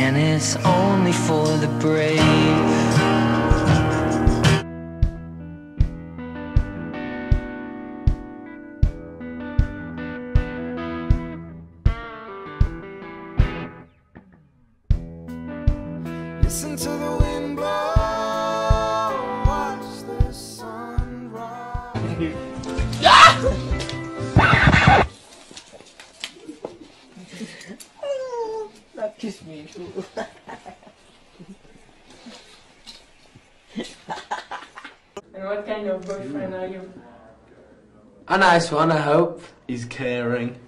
and it's only for the brave. Listen to the wind Kiss me. And what kind of boyfriend are you? A nice one, I hope. He's caring.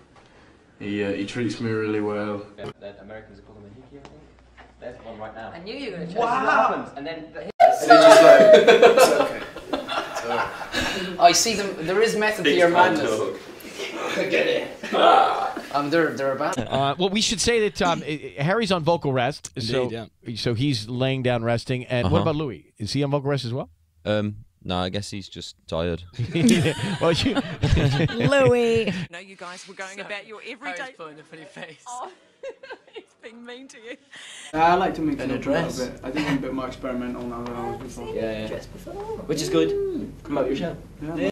He uh, he treats me really well. That Americans call him a hickey, I think. There's one right now. I knew you were gonna This try. is what happens, and then the it's okay. It's alright. I see them. There is method to your madness. Um, they're they're about. Uh, well, we should say that um, i- i- Harry's on vocal rest, so Indeed, so he's laying down resting. And what Uh-huh. about Louis? Is he on vocal rest as well? Um, no, I guess he's just tired. well, you, Louis. know you guys were going about your everyday. putting a funny face. Oh, he's being mean to you. I like to make an address. a up dress. a little bit. I think I'm a bit more experimental now than I was before. Yeah, yeah. Which is good. Promote your show.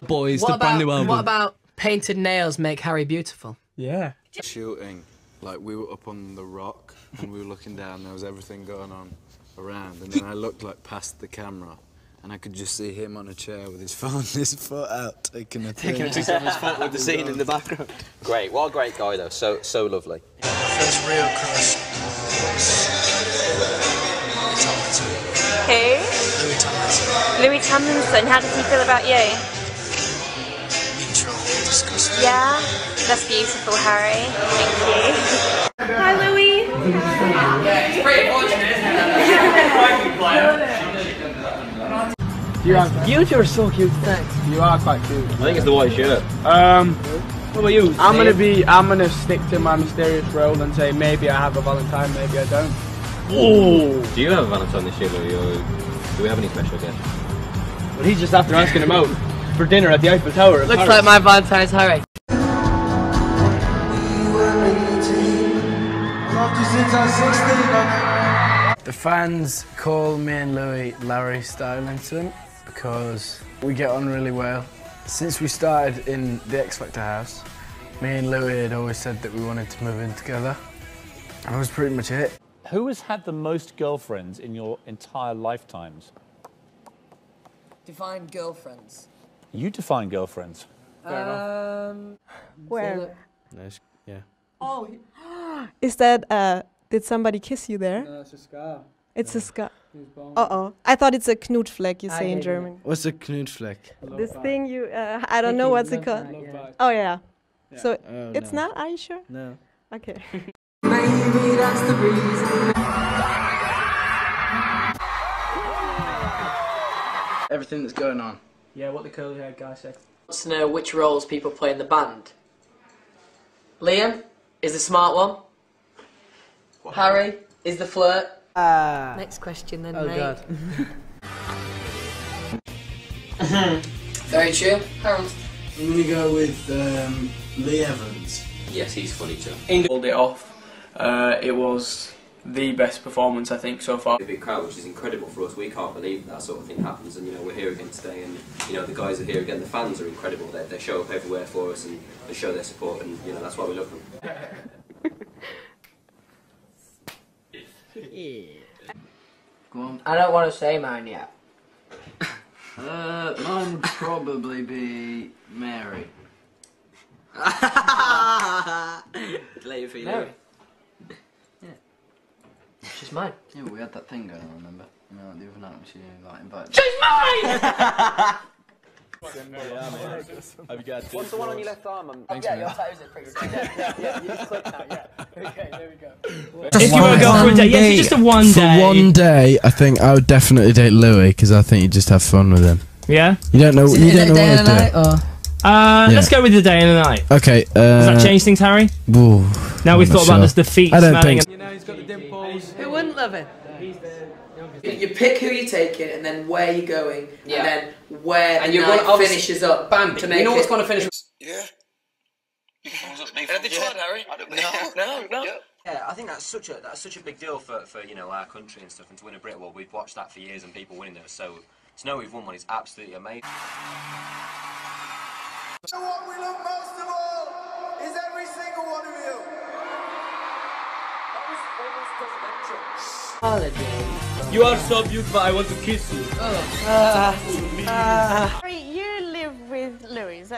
Boys, What about what about painted nails make Harry beautiful? Yeah. Shooting, like we were up on the rock and we were looking down. There was everything going on around, and then I looked like past the camera. And I could just see him on a chair with his phone, his foot out, taking a picture. taking a thing. two his foot with the scene in the background. Great, what a great guy though. So so lovely. First real crush Who? Louis Tomlinson. Louis Tomlinson. How does he feel about you? That's beautiful, Harry. Thank you. Hi, Louis. It's pretty fortunate, isn't it? You are, You two are so cute. Thanks. you are quite cute. I think it's the white shirt. Um, What about you? I'm gonna be, I'm gonna stick to my mysterious role and say maybe I have a Valentine, maybe I don't. Do you have a Valentine this year, Louis, or do we have any special guests? But he's just after asking him out for dinner at the Eiffel Tower. Looks like my Valentine's Harry. The fans call me and Louis Larry Stylinson because we get on really well. Since we started in the X Factor house, me and Louis had always said that we wanted to move in together. And that was pretty much it. Who has had the most girlfriends in your entire lifetimes? Define girlfriends. You define girlfriends. Um, Where? Nice, yeah. Oh. Is that, uh, did somebody kiss you there? No, it's a scar. It's a scar. Uh oh. I thought it's a Knut Knutschfleck, you I say in hate it. German. What's a Knut Knutschfleck? This thing you, uh, I don't know what's it called. Oh, yeah. So Oh, it's no. not, are you sure? No. Okay. Maybe that's the reason. Everything that's going on. Yeah, what the curly haired guy said. wants to know which roles people play in the band. Liam is the smart one. Harry is the flirt. Next question then, Oh mate. god. Very true. Harold. I'm gonna go with um, Lee Evans. Yes, he's funny too. He Pulled it off. Uh, it was the best performance I think so far. A big crowd, which is incredible for us. We can't believe that sort of thing happens, and you know we're here again today, and you know the guys are here again. The fans are incredible. They, they show up everywhere for us and they show their support, and you know that's why we love them. Go on. I don't want to say mine yet. Uh, mine would probably be Mary. Later for you. Mary. Yeah. She's mine. Yeah, we had that thing going on, remember? You know, the other night when she like invited. Have you got What's the one on your left arm? I'm yeah, your tattoos are pretty sick. yeah, yeah, you just click now, yeah. Okay, there we go. If you were to go for a day, yes, it's just a one For day. one day, I think I would definitely date Louis because I think you just have fun with him. Yeah. You don't know. You don't know what to do. or? Uh, Yeah. Let's go with the day and the night. Okay. Uh, Does that change things, Harry? Whoa, Now we've I'm not thought about this, the feet I don't smelling. think. You know, he's got the dimples. Who wouldn't love it? You, you pick who you're taking and then where you're going Yeah. and then where And the you're night gonna obviously- finishes up. Bam! To make you make know what's going to finish? Yeah. And at the time, Harry? No, no, no. Yeah, I think that's such a that's such a big deal for, for you know our country and stuff, and to win a Brit Award, we've watched that for years and people winning those. So to know we've won one is absolutely amazing. So what we love most of all is every single one of you. You are so beautiful, I want to kiss you. Harry, you live with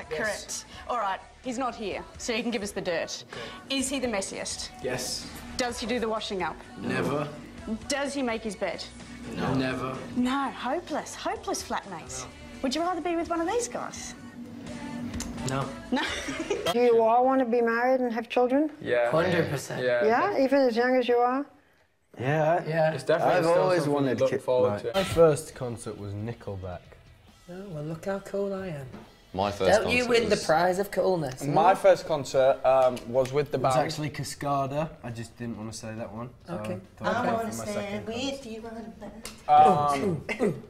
Louis, is that correct? All right, he's not here, so you can give us the dirt. Is he the messiest? Yes. Does he do the washing up? Never. Does he make his bed? No. Never. No, hopeless, hopeless flatmates. Would you rather be with one of these guys? No. No. Do you all want to be married and have children? Yeah. 100%. Yeah. Yeah, even as young as you are? Yeah, yeah. It's definitely I've still always something wanted you to look forward like- to. My first concert was Nickelback. Oh, well, look how cool I am. My first Don't you concert win the prize of coolness? My first concert um, was with the It was actually Cascada. I just didn't want to say that one. So Okay. I I'd wanna for my second with you on a bed. Um,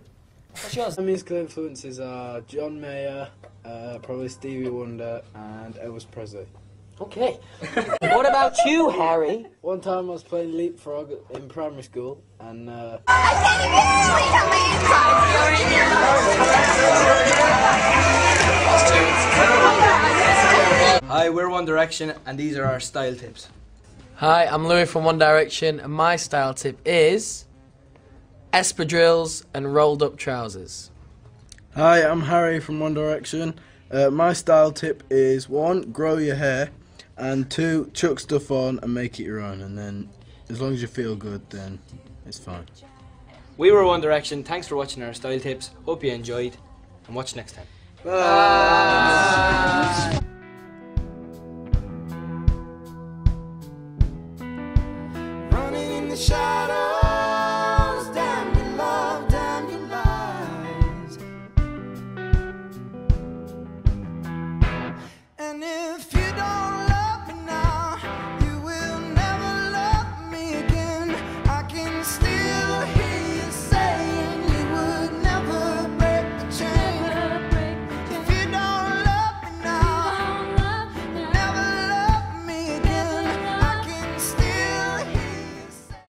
What's yours? My musical influences are John Mayer, uh, probably Stevie Wonder, and Elvis Presley. Okay. what about you, Harry? One time I was playing leapfrog in primary school, and uh, we're One Direction, and these are our style tips. Hi, I'm Louis from One Direction, and my style tip is espadrilles and rolled up trousers. Hi, I'm Harry from One Direction. Uh, my style tip is one, grow your hair, and two, chuck stuff on and make it your own. And then, as long as you feel good, then it's fine. We were One Direction. Thanks for watching our style tips. Hope you enjoyed, and watch next time. Bye.